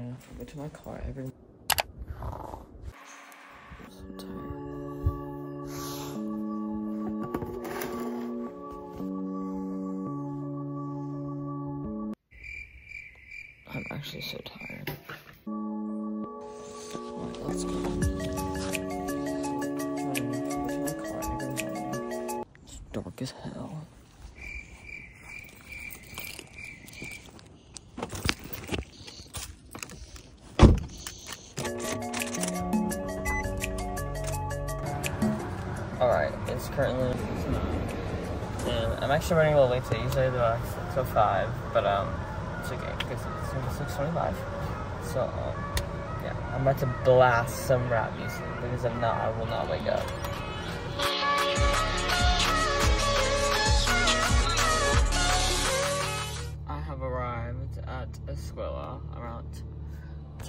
to go to my car every. I'm. Actually so tired. Let's go. It's dark as hell. Alright, it's currently and I'm actually running a little late today. Usually I do uh, till five, but um, it's okay because it's only six twenty-five. So um, yeah, I'm about to blast some rap music because if not, I will not wake up.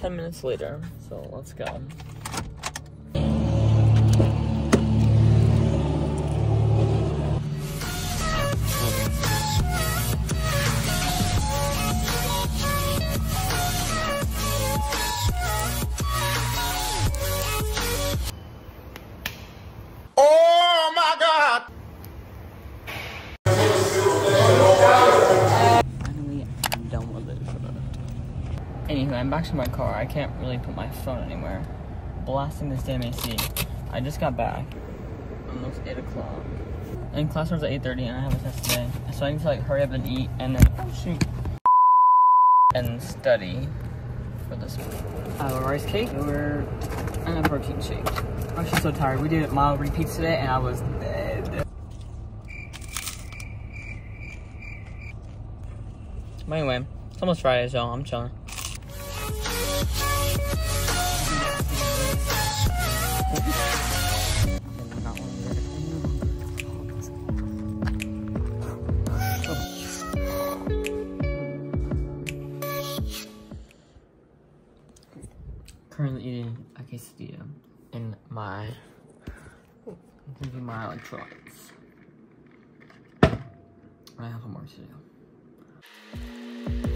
10 minutes later, so let's go. I'm back to my car. I can't really put my phone anywhere. Blasting this damn AC. I just got back. Almost 8 o'clock. And class starts at 8.30 and I have a test today. So I need to like hurry up and eat and then, oh shoot. And study for this I have a rice cake, yogurt, and a protein shake. I'm actually so tired. We did mile repeats today and I was dead. But anyway, it's almost Friday, so I'm chilling. A quesadilla in my drinking my electrolytes. I have homework to do.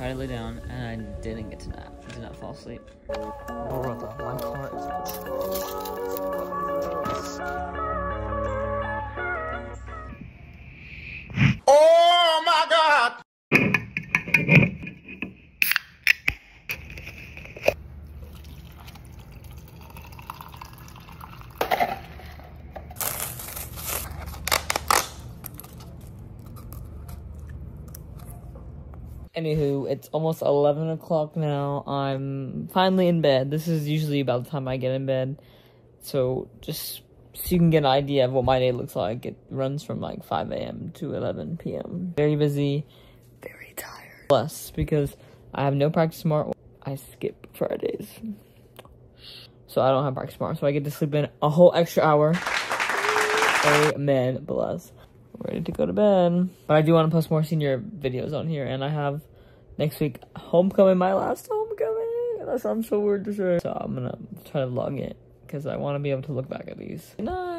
I tried to lay down and I didn't get to nap. I did not fall asleep. Brother, my car is Anywho, it's almost 11 o'clock now. I'm finally in bed. This is usually about the time I get in bed. So, just so you can get an idea of what my day looks like, it runs from like 5 a.m. to 11 p.m. Very busy, very tired. Plus, because I have no practice tomorrow, I skip Fridays. So, I don't have practice tomorrow. So, I get to sleep in a whole extra hour. Amen. Bless ready to go to bed. But I do want to post more senior videos on here, and I have next week homecoming, my last homecoming. That sounds so weird to say. So I'm gonna try to vlog it because I want to be able to look back at these. Good night.